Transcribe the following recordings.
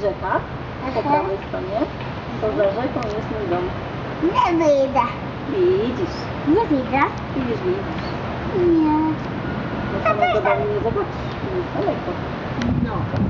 rzeka po prawej stronie. Poza rzeką jest mój dom. Nie wyjdę. Widzisz. Nie widzę. Widzisz mi. Nie. No to samego domu tak. nie zobaczysz. Jest daleko. No.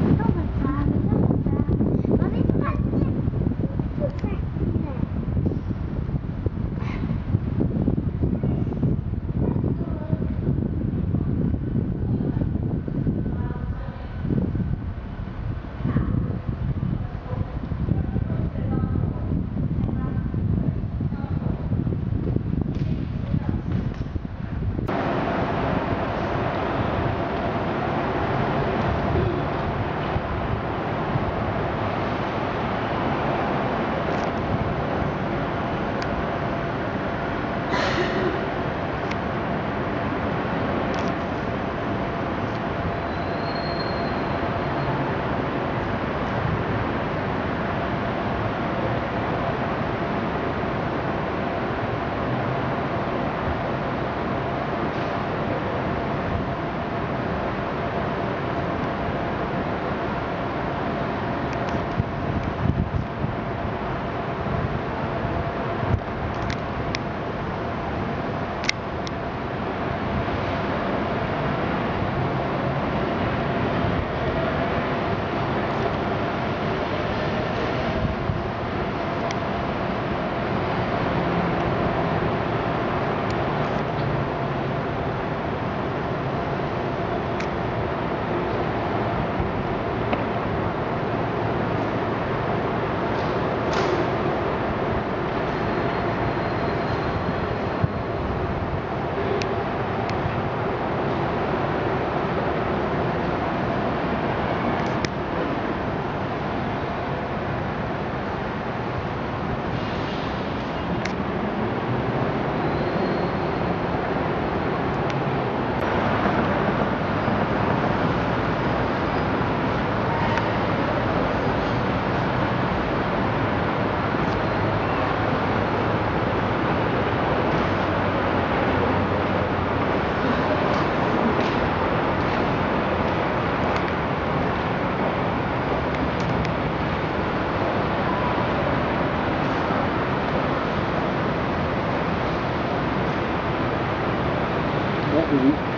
Mm-hmm.